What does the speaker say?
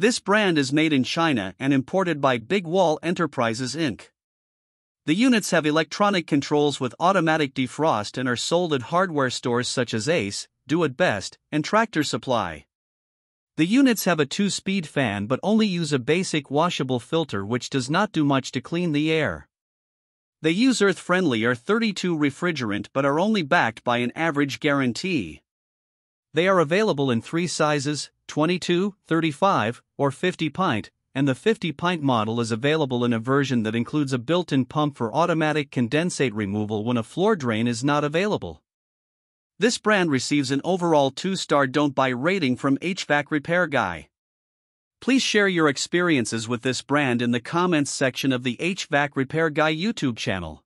This brand is made in China and imported by Big Wall Enterprises Inc. The units have electronic controls with automatic defrost and are sold at hardware stores such as Ace, Do It Best, and Tractor Supply. The units have a two speed fan but only use a basic washable filter which does not do much to clean the air. They use earth friendly R-32 refrigerant but are only backed by an average guarantee. They are available in three sizes 22, 35, or 50 pint, and the 50 pint model is available in a version that includes a built in pump for automatic condensate removal when a floor drain is not available. This brand receives an overall 2 star don't buy rating from HVAC Repair Guy. Please share your experiences with this brand in the comments section of the HVAC Repair Guy YouTube channel.